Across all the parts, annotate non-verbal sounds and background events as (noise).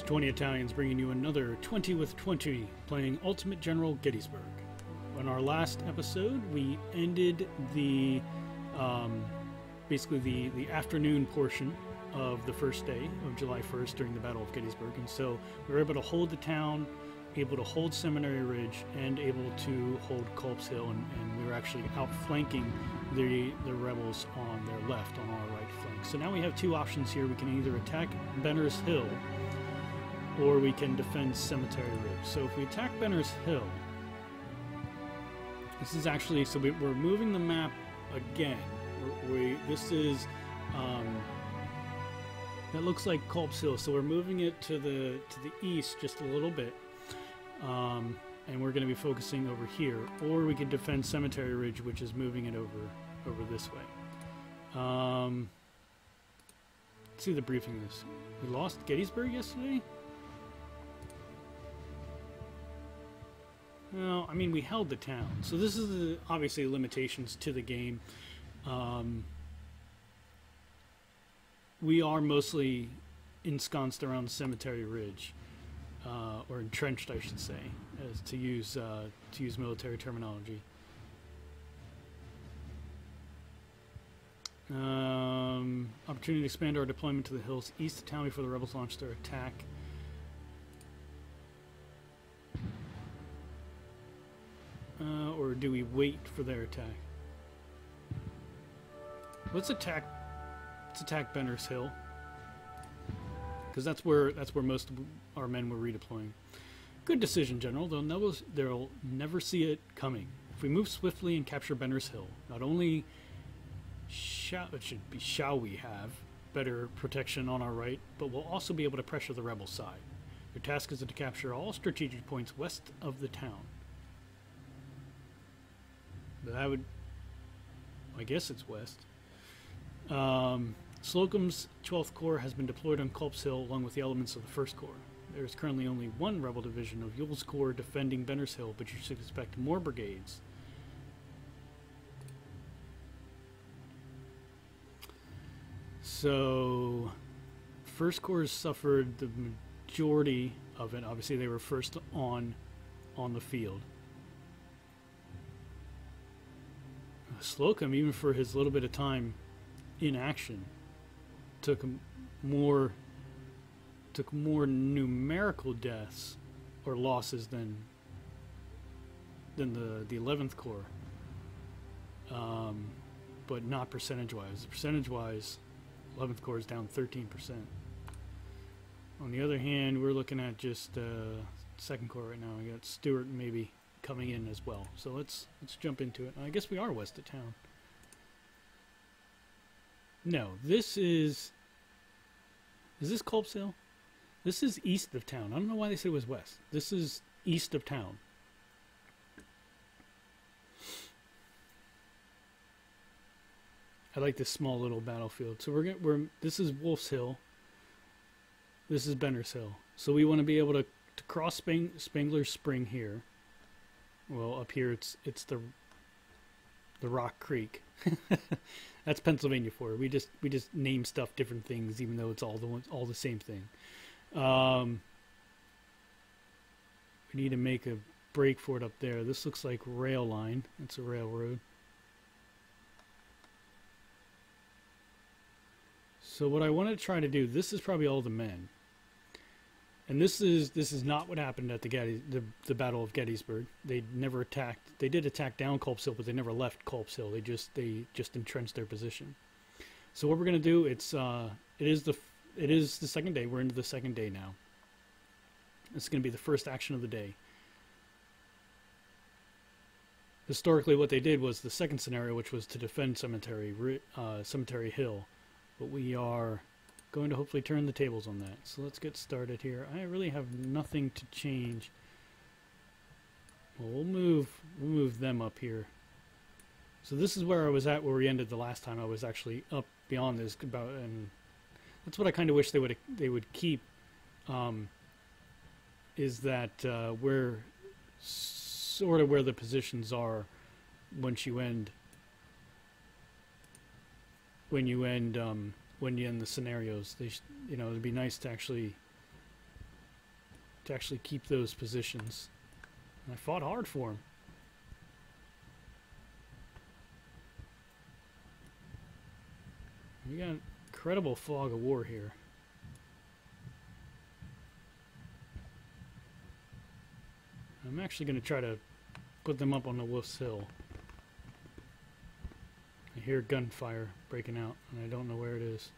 It's 20 Italians bringing you another 20 with 20, playing Ultimate General Gettysburg. On our last episode, we ended the um, basically the, the afternoon portion of the first day of July 1st during the Battle of Gettysburg, and so we were able to hold the town, able to hold Seminary Ridge, and able to hold Culp's Hill, and, and we were actually outflanking the the rebels on their left, on our right flank. So now we have two options here. We can either attack Benner's Hill or we can defend Cemetery Ridge. So if we attack Benner's Hill, this is actually so we, are moving the map again. We this is um, that looks like Culp's Hill, so we're moving it to the to the east just a little bit, um, and we're going to be focusing over here. Or we could defend Cemetery Ridge, which is moving it over over this way. Um, see the briefing this. We lost Gettysburg yesterday. Well, I mean, we held the town, so this is the, obviously limitations to the game. Um, we are mostly ensconced around Cemetery Ridge, uh, or entrenched, I should say, as to use uh, to use military terminology. Um, opportunity to expand our deployment to the hills east of town before the rebels launch their attack. Uh, or do we wait for their attack? Let's attack. Let's attack Benner's Hill, because that's where that's where most of our men were redeploying. Good decision, General. They'll never they'll never see it coming. If we move swiftly and capture Benner's Hill, not only shall it should be shall we have better protection on our right, but we'll also be able to pressure the rebel side. Their task is to capture all strategic points west of the town. But I would, I guess it's west. Um, Slocum's 12th Corps has been deployed on Culp's Hill along with the elements of the 1st Corps. There is currently only one rebel division of Ewell's Corps defending Benner's Hill, but you should expect more brigades. So, First Corps suffered the majority of it. Obviously, they were first on on the field. Slocum, even for his little bit of time in action, took more took more numerical deaths or losses than than the the 11th Corps, um, but not percentage wise. Percentage wise, 11th Corps is down 13 percent. On the other hand, we're looking at just uh, second corps right now. We got Stewart maybe coming in as well. So let's let's jump into it. I guess we are west of town. No, this is is this Culp's Hill? This is east of town. I don't know why they said it was west. This is east of town. I like this small little battlefield. So we're gonna, we're this is Wolf's Hill. This is Benner's Hill. So we want to be able to, to cross Spang, Spangler's Spring here. Well, up here it's it's the the Rock Creek. (laughs) That's Pennsylvania for it. We just we just name stuff different things, even though it's all the all the same thing. Um, we need to make a break for it up there. This looks like rail line. It's a railroad. So what I want to try to do, this is probably all the men. And this is this is not what happened at the Getty, the, the Battle of Gettysburg. They never attacked. They did attack down Culp's Hill, but they never left Culp's Hill. They just they just entrenched their position. So what we're gonna do? It's uh, it is the it is the second day. We're into the second day now. It's gonna be the first action of the day. Historically, what they did was the second scenario, which was to defend Cemetery uh, Cemetery Hill, but we are going to hopefully turn the tables on that. So let's get started here. I really have nothing to change. Well, we'll move we'll move them up here. So this is where I was at where we ended the last time. I was actually up beyond this about and that's what I kind of wish they would they would keep um, is that uh, where sort of where the positions are once you end when you end um, when you're in the scenarios. They, you know, it'd be nice to actually to actually keep those positions. And I fought hard for them. We got incredible fog of war here. I'm actually going to try to put them up on the Wolf's Hill. Hear gunfire breaking out, and I don't know where it is.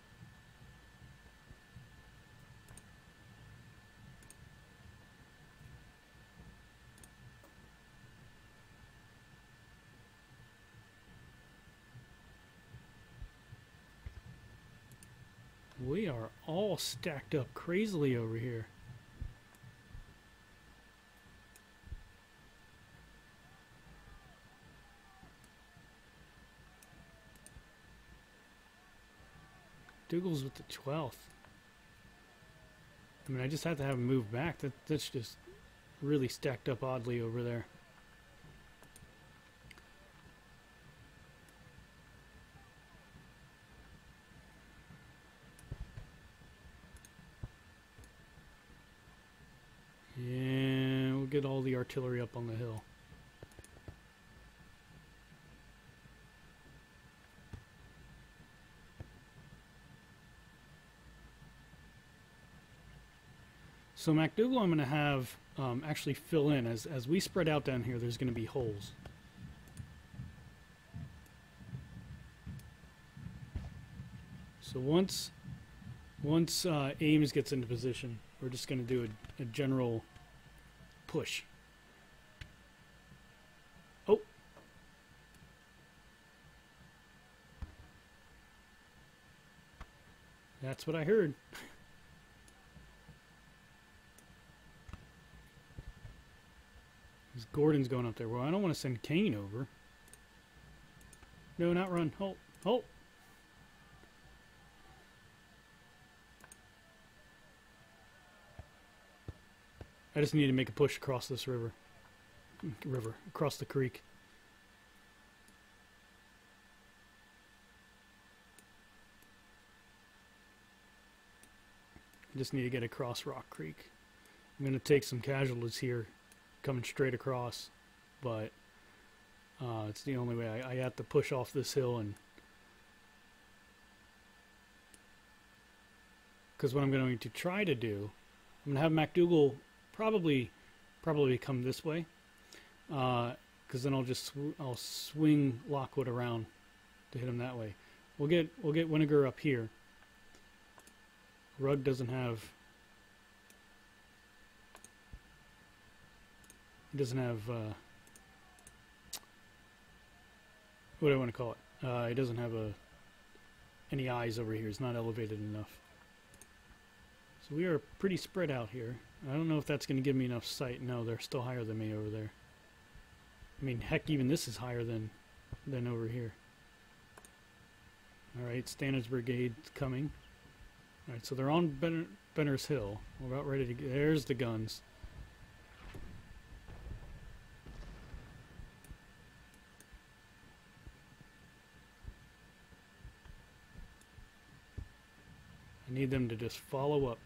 We are all stacked up crazily over here. Dougal's with the 12th. I mean, I just have to have him move back. That That's just really stacked up oddly over there. Yeah, we'll get all the artillery up on the hill. So McDougall I'm going to have um, actually fill in. As, as we spread out down here, there's going to be holes. So once once uh, Ames gets into position, we're just going to do a, a general push. Oh. That's what I heard. (laughs) Because Gordon's going up there. Well, I don't want to send Kane over. No, not run. Halt. Halt. I just need to make a push across this river. River. Across the creek. I just need to get across Rock Creek. I'm going to take some casualties here coming straight across, but uh, it's the only way. I, I have to push off this hill and because what I'm going to try to do, I'm going to have McDougall probably probably come this way, because uh, then I'll just sw I'll swing Lockwood around to hit him that way. We'll get we'll get Winegar up here. Rugg doesn't have He doesn't have, uh, what do I want to call it? Uh, he doesn't have a any eyes over here. It's not elevated enough. So we are pretty spread out here. I don't know if that's going to give me enough sight. No, they're still higher than me over there. I mean, heck, even this is higher than than over here. All right, Stannard's brigade coming. All right, so they're on Benner, Benner's Hill. We're about ready to. There's the guns. Need them to just follow up.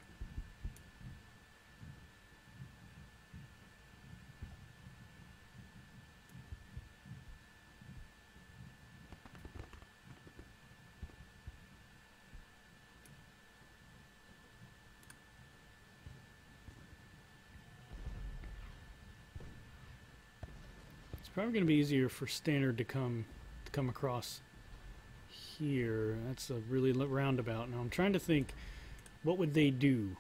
It's probably going to be easier for Stannard to come to come across here. That's a really roundabout. Now I'm trying to think, what would they do?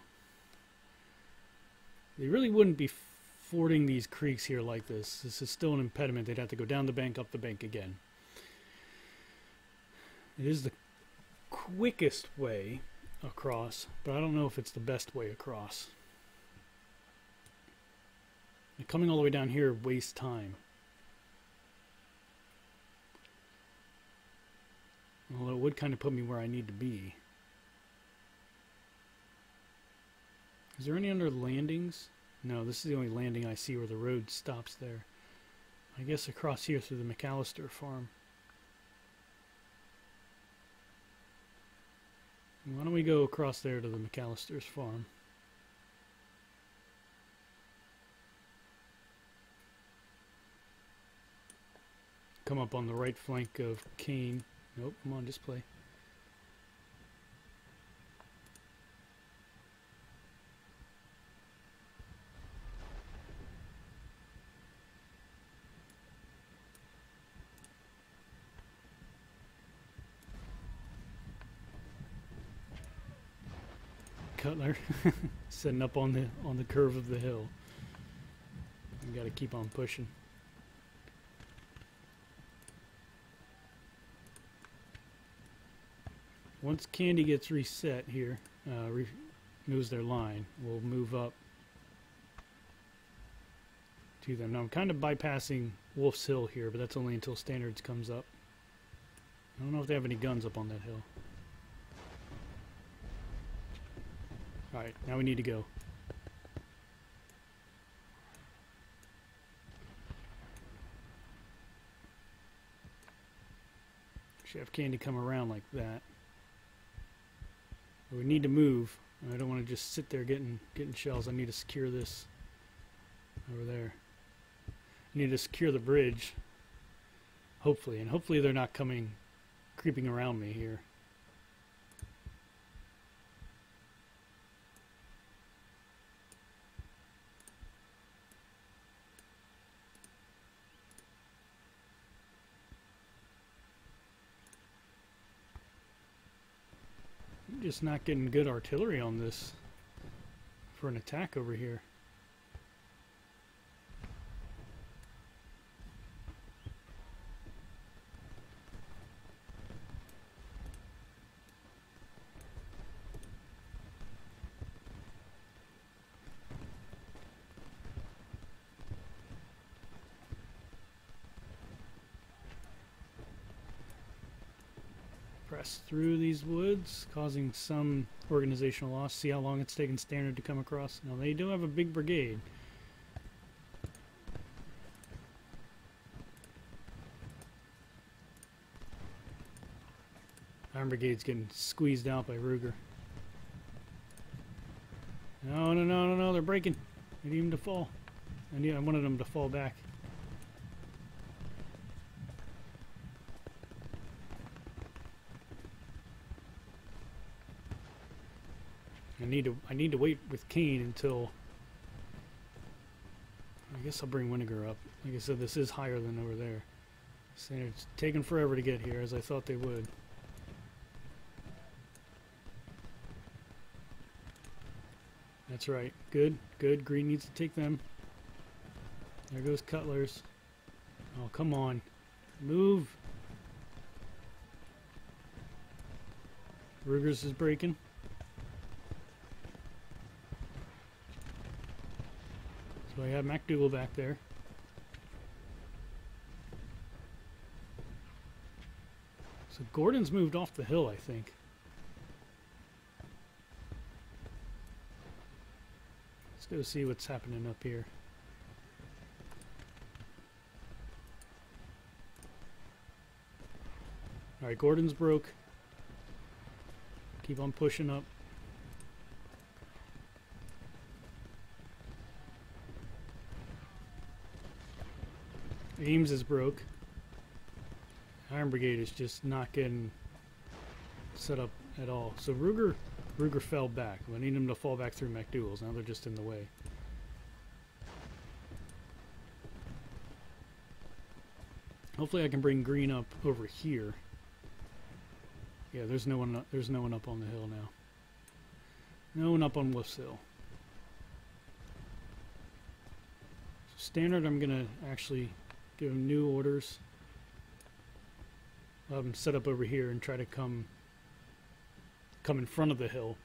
They really wouldn't be fording these creeks here like this. This is still an impediment. They'd have to go down the bank, up the bank again. It is the quickest way across, but I don't know if it's the best way across. coming all the way down here wastes time. Although it would kind of put me where I need to be. Is there any under landings? No, this is the only landing I see where the road stops there. I guess across here through the McAllister farm. Why don't we go across there to the McAllister's farm? Come up on the right flank of Kane. Nope, come on, display. Cutler (laughs) setting up on the on the curve of the hill. We got to keep on pushing. Once Candy gets reset here, uh, re moves their line, we'll move up to them. Now I'm kind of bypassing Wolf's Hill here, but that's only until Stannard's comes up. I don't know if they have any guns up on that hill. Alright, now we need to go. Chef Candy come around like that. We need to move. I don't want to just sit there getting getting shells. I need to secure this over there. I need to secure the bridge. Hopefully, and hopefully they're not coming creeping around me here. Just not getting good artillery on this for an attack over here. Press through these woods, causing some organizational loss. See how long it's taken Stannard to come across? Now, they do have a big brigade. Iron Brigade's getting squeezed out by Ruger. No, no, no, no, no, they're breaking. I need them to fall. I need I wanted them to fall back. I need to I need to wait with Kane until I guess I'll bring Winegar up. Like I said, this is higher than over there. So it's taken forever to get here, as I thought they would. That's right. Good, good. Greene needs to take them. There goes Cutler's. Oh, come on. Move. Ruger's is breaking. So I have McDougall back there. So Gordon's moved off the hill, I think. Let's go see what's happening up here. Alright, Gordon's broke. Keep on pushing up. Ames is broke. Iron Brigade is just not getting set up at all. So Ruger Ruger fell back. I need him to fall back through McDougall's. Now they're just in the way. Hopefully I can bring Greene up over here. Yeah, there's no one. There's no one up on the hill now. No one up on Wolf's Hill. Stannard, I'm gonna actually give them new orders. Um, set up over here and try to come come in front of the hill.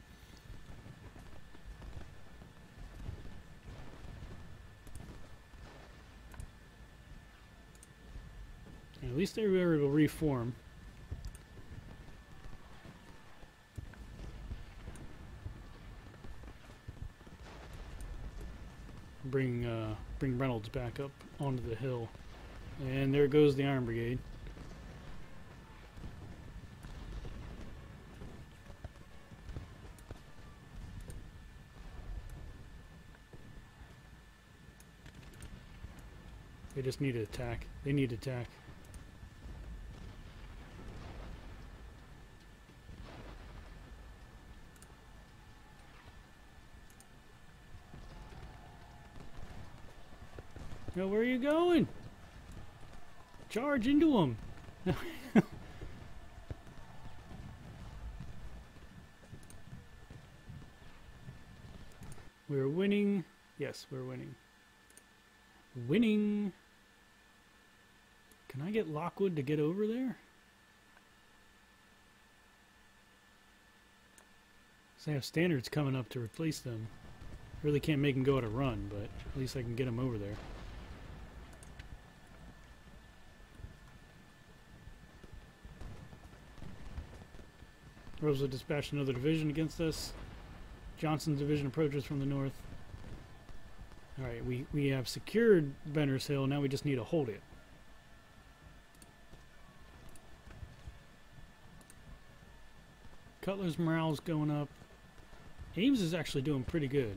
At least able to reform. Bring uh, bring Reynolds back up onto the hill. And there goes the Iron brigade. They just need to attack. They need to attack. Now where are you going? Charge into him. (laughs) we're winning. Yes, we're winning. Winning. Can I get Lockwood to get over there? So I have Stannard's coming up to replace them. Really can't make him go at a run, but at least I can get him over there. Rosa dispatched another division against us. Johnson's division approaches from the north. Alright, we, we have secured Benner's Hill, now we just need to hold it. Cutler's morale's going up. Ames is actually doing pretty good.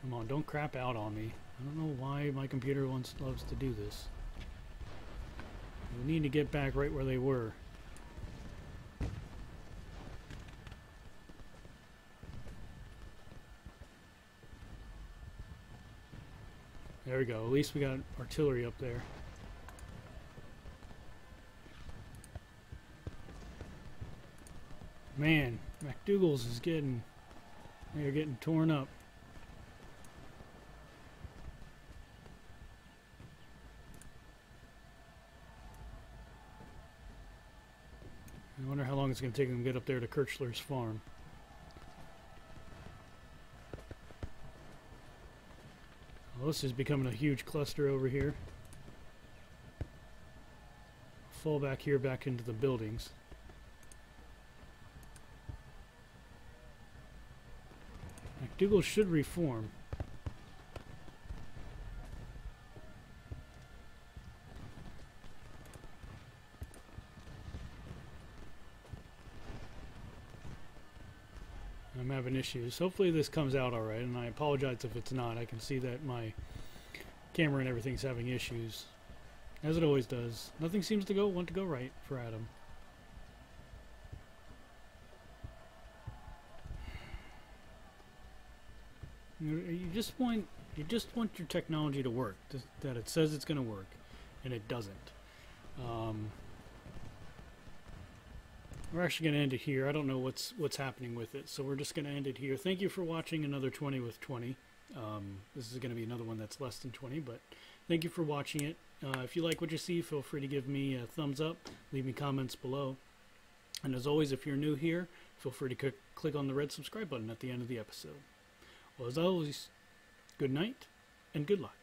Come on, don't crap out on me. I don't know why my computer once loves to do this. We need to get back right where they were. There we go. At least we got artillery up there. Man, McDougall's is getting... They're getting torn up. I wonder how long it's going to take them to get up there to Kirchler's farm. Well, this is becoming a huge cluster over here. Fall back here back into the buildings. McDougall should reform. I'm having issues. Hopefully this comes out alright, and I apologize if it's not. I can see that my camera and everything's having issues. As it always does. Nothing seems to go want to go right for Adam. You just want you just want your technology to work, that it says it's going to work, and it doesn't. Um, we're actually going to end it here. I don't know what's what's happening with it, so we're just going to end it here. Thank you for watching another 20 with 20. Um, this is going to be another one that's less than 20, but thank you for watching it. Uh, if you like what you see, feel free to give me a thumbs up, leave me comments below. And as always, if you're new here, feel free to click on the red subscribe button at the end of the episode. Well, as always, good night and good luck.